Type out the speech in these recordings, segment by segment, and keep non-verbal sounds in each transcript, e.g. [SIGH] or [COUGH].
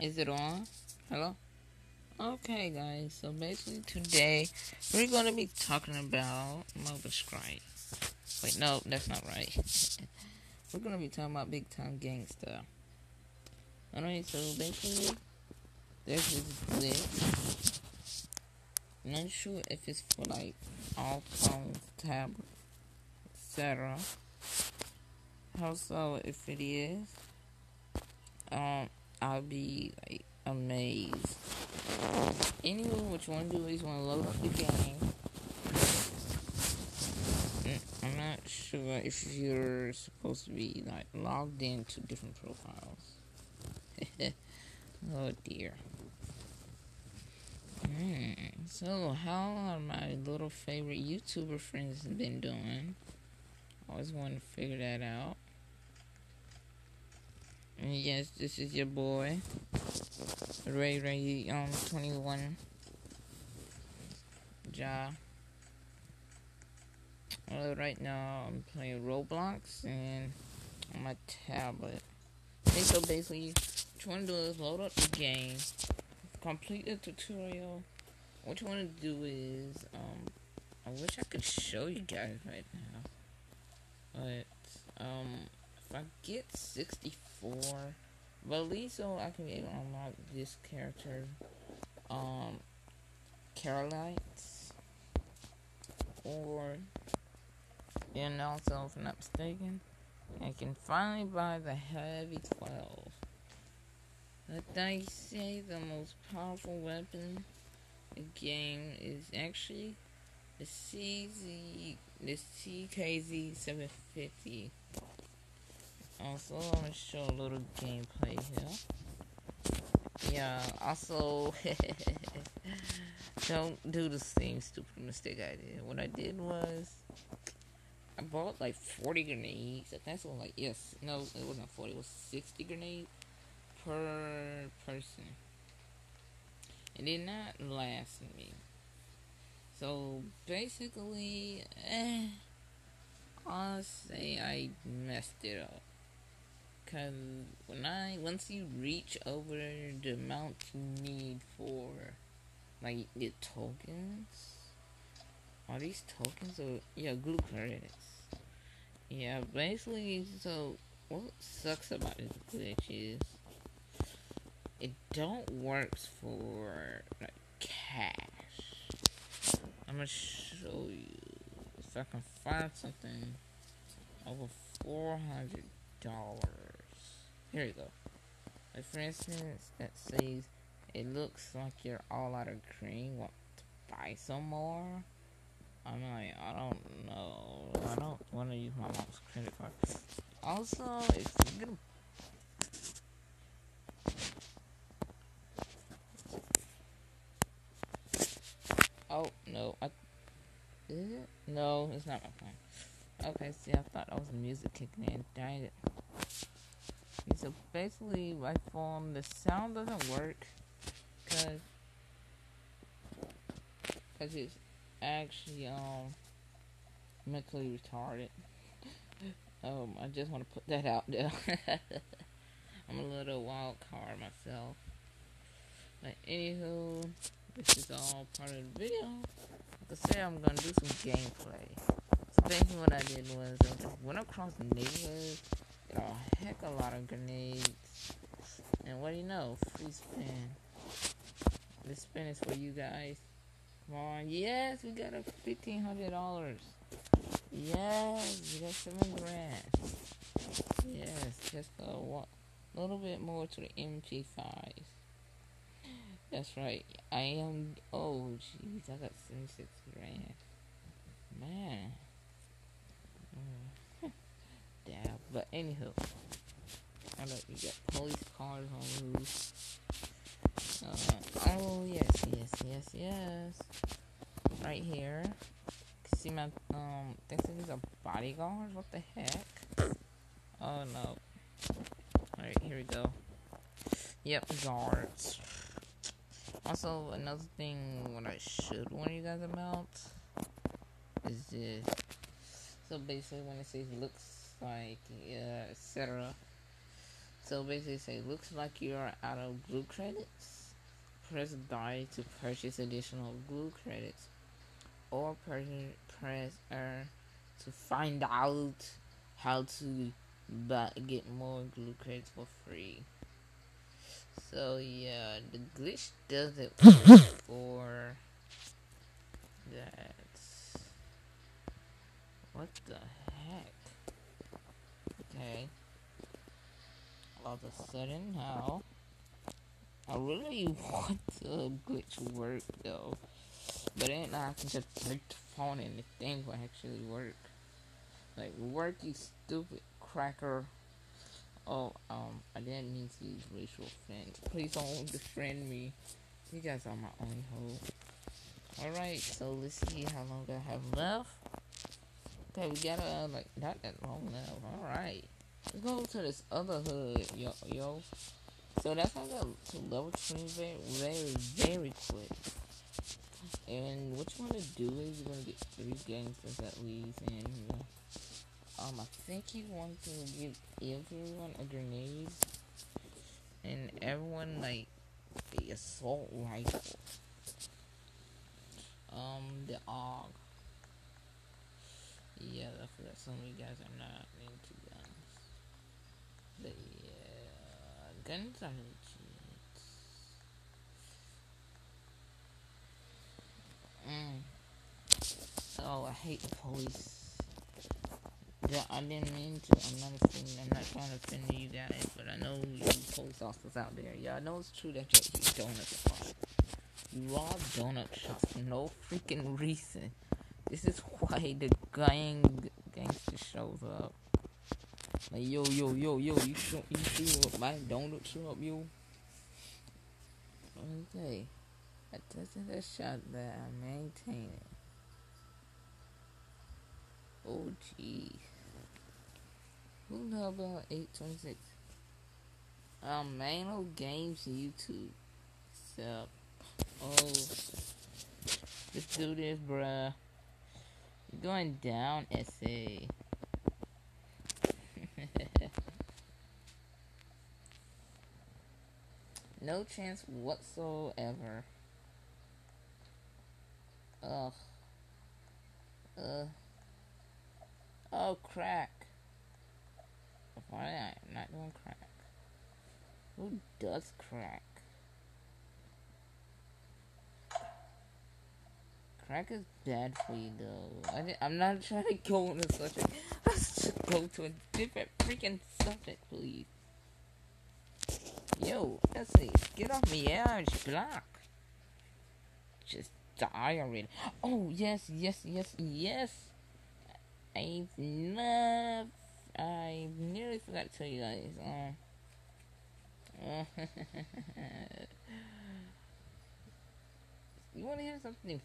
Is it on? Hello? Okay, guys. So basically, today we're to be talking about Mobile Strike. Wait, no, that's not right. [LAUGHS] we're to be talking about Big Time Gangsta. Alright, so basically, there's this glitch. I'm not sure if it's for like all phones, tablets, etc. Also, if it is, um, I'll be like amazed. Anyway, what you want to do is you want to load up the game. Mm, I'm not sure if you're supposed to be like logged into different profiles. [LAUGHS] oh dear. Hmm. So, how are my little favorite YouTuber friends been doing? I always wanted to figure that out. And yes, this is your boy, Ray Ray, um, 21, Ja. Right now I'm playing Roblox and on my tablet. Okay, so basically, what you want to do is load up the game, complete the tutorial. What you want to do is, um, I wish I could show you guys right now, but, um, if I get 64, but at least so I can be able to unlock this character, um, Carolites, or, and also, if I'm not mistaken, I can finally buy the Heavy 12. But they say the most powerful weapon in the game is actually the CZ, the CKZ 750. Also, I'm gonna show a little gameplay here. Yeah, also, [LAUGHS] don't do the same stupid mistake I did. What I did was, I bought like 40 grenades. I think it like, yes, no, it wasn't 40, it was 60 grenades per person. It did not last me. So basically, eh, I'll say I messed it up. Cause when I once you reach over the amount you need for like the tokens, are these tokens or yeah glue credits? Yeah, basically. So what sucks about this glitch is it don't works for like cash. I'm gonna show you if I can find something over four hundred dollars. Here we go. Like for instance, that says it looks like you're all out of cream. Want to buy some more? I'm like, I don't know. I don't want to use my mom's credit card. Also, if you're gonna Oh no, I is it? No, it's not my phone. Okay, see, I thought that was the music kicking in. Dang it. Okay, so basically, my phone, the sound doesn't work because because it's actually um mentally retarded. [LAUGHS] um, I just want to put that out there. [LAUGHS] I'm a little wild card myself. But anywho. This is all part of the video. Like I said, I'm gonna do some gameplay. So basically what I did was I went across the neighborhood, a heck a lot of grenades, and what do you know? Free spin. This spin is for you guys. Come on, yes, we got a fifteen hundred dollars. Yes, we got seven grand. Yes, just a little bit more to the MP5s. That's right. I am. Oh, jeez, I got 76 grand. Man. Damn. But, anywho. I know you got police cars on loose. Uh, oh, yes, yes, yes, yes. Right here. See my, um, this is a bodyguard? What the heck? Oh, no. Alright, here we go. Yep, guards. Also, another thing what I should warn you guys about is this. So basically, when it says looks like, uh, etc. So basically, say looks like you're out of glue credits. Press buy to purchase additional glue credits, or press R to find out how to buy, get more glue credits for free. So yeah, the glitch does it [LAUGHS] for that. What the? Okay. All of a sudden now, I really [LAUGHS] want the glitch to work though. But then I can just break the phone and the thing will actually work. Like, work you stupid cracker. Oh, um, I didn't mean to use racial friends. Please don't defriend me. You guys are my only hope. Alright, so let's see how long I have left. Okay, we got uh, like, not that long now. Alright. Let's go to this other hood, yo. yo. So that's how I got to level 20 very, very, very quick. And what you want to do is you're to get three gangsters at least. And um, I think you want to give everyone a grenade. And everyone, like, the assault rifle. Um, the AUG. Yeah, I forgot some of you guys are not into guns. But yeah, guns are legit. Mm. Oh, I hate the police. Yeah, I didn't mean to. I'm not offending. I'm not trying to offend you guys, but I know you police officers out there. Yeah, I know it's true that you eat donut shops. You rob donut shops for no freaking reason. This is why the gang gangster shows up. Like yo yo yo yo, you show you see what my donut up yo. Okay, I tested a shot that I maintain. It. Oh jeez. Who know about 826? Um, Mano Games YouTube. So, oh, let's do this, bruh. Going down, SA. [LAUGHS] no chance whatsoever. Ugh. Ugh. Oh, crack. Why am I not doing crack? Who does crack? Crack is bad for you, though. I am not trying to go such a. Let's just go to a different freaking subject, please. Yo, let's see. Get off me edge, block. Just die already. Oh, yes, yes, yes, yes. I've never. I nearly forgot to tell you guys. Um, [LAUGHS] you want to hear something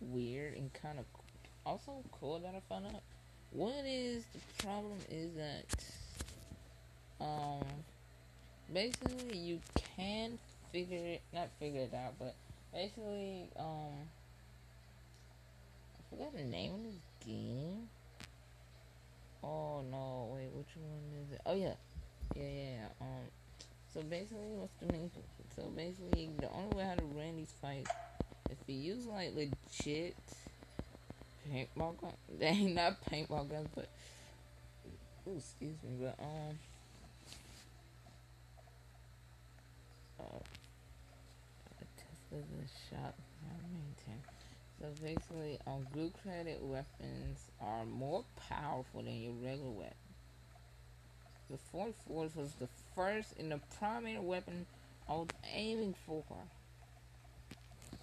weird and kind of also cool that I found out. What is the problem is that um basically you can figure it not figure it out, but basically um I forgot the name of this game. Oh no, wait, which one is it? Oh yeah, yeah, yeah. Um, so basically, what's the name? So basically, the only way how to run these fights you use like legit paintball guns, [LAUGHS] they ain't not paintball guns, but ooh, excuse me, but um, uh, the shot maintain. So basically, um, glue credit weapons are more powerful than your regular weapon. The 44 was the first and the primary weapon I was aiming for.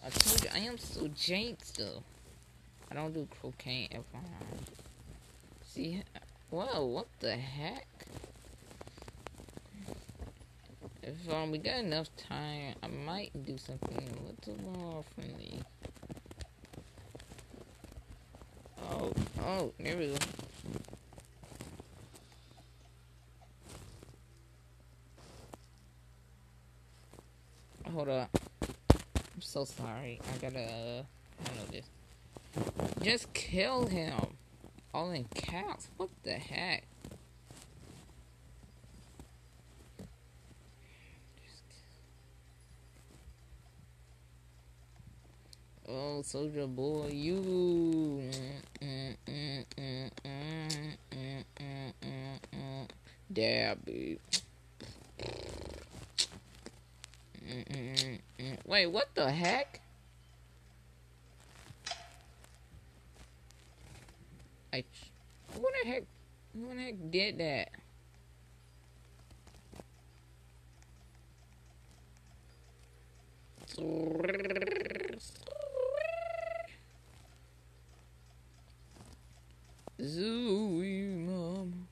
I told you, I am so jinxed though. I don't do cocaine ever. See, whoa, what the heck? If um, we got enough time, I might do something a little more friendly. Oh, oh, there we go. so sorry. I gotta handle this. Just kill him. All in caps. What the heck? Oh, soldier boy, you. Mm, mm, mm, Dab, Wait, what the heck? I, who the heck, who the heck did that? Zoe, mom.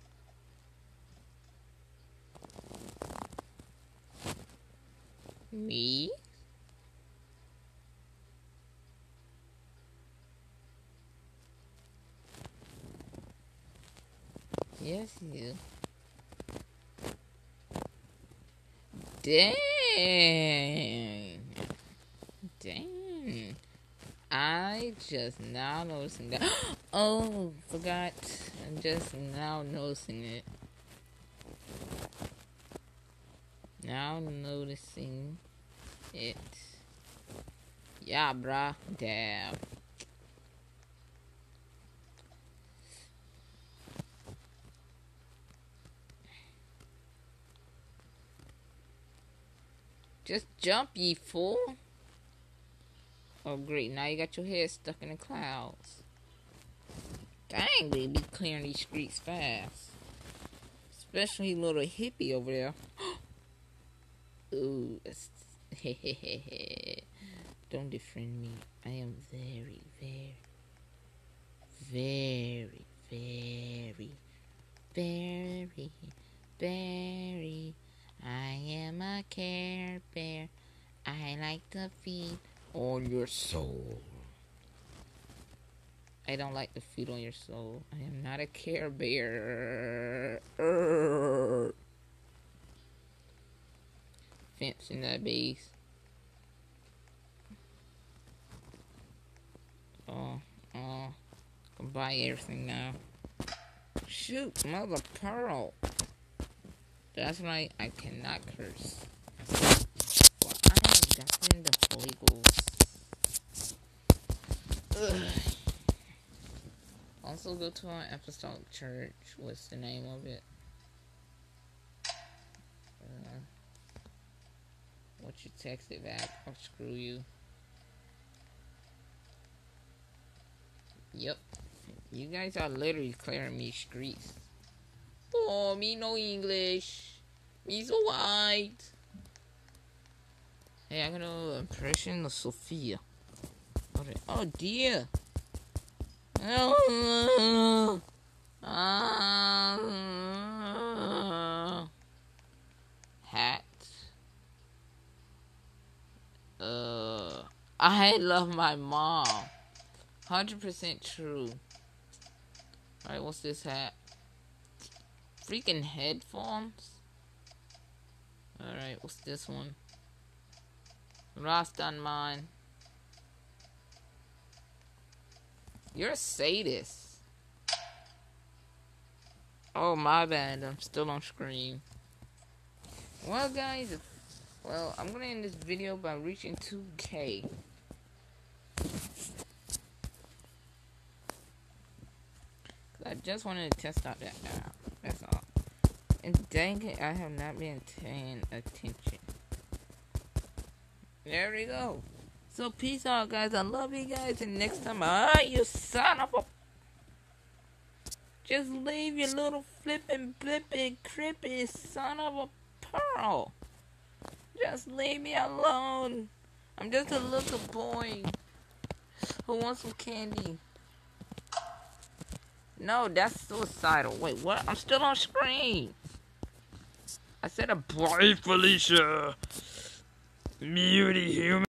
Me? Yes, you. Dang. Dang. I just now noticing that. [GASPS] Oh, forgot. I'm just now noticing it. Now noticing it. Yeah, bruh. Damn. Just jump, ye fool. Oh, great. Now you got your head stuck in the clouds. Dang, we be clearing these streets fast. Especially little hippie over there. [GASPS] Ooh, [LAUGHS] don't defriend me. I am very, very, very, very, very, very. I am a care bear. I like to feed on your soul. I don't like to feed on your soul. I am not a care bear. fence in that base. Oh, oh, can buy everything now. Shoot, mother pearl. That's right, I cannot curse. Well, I have gotten the Holy Ghost. Ugh. Also, go to our apostolic church. What's the name of it? Uh, what you texted back? Oh, screw you. Yep. You guys are literally clearing me streets. Oh, me no English. Me so white. Hey, I'm gonna impression of Sophia. Oh dear. Oh. [LAUGHS] Uh, hat. Uh, I love my mom. 100% true. Alright, what's this hat? Freaking headphones? Alright, what's this one? Rust on mine. You're a sadist. Oh, my bad. I'm still on screen. Well, guys, well, I'm gonna end this video by reaching 2k. I just wanted to test out that app. That's all. And dang it, I have not been paying attention. There we go. So peace out, guys. I love you guys. And next time, ah, you son of a... Just leave your little flippin' blippin' crippin' son of a pearl. Just leave me alone. I'm just a little boy who wants some candy. No, that's suicidal. Wait, what? I'm still on screen. I said a boy, Felicia. Muty human.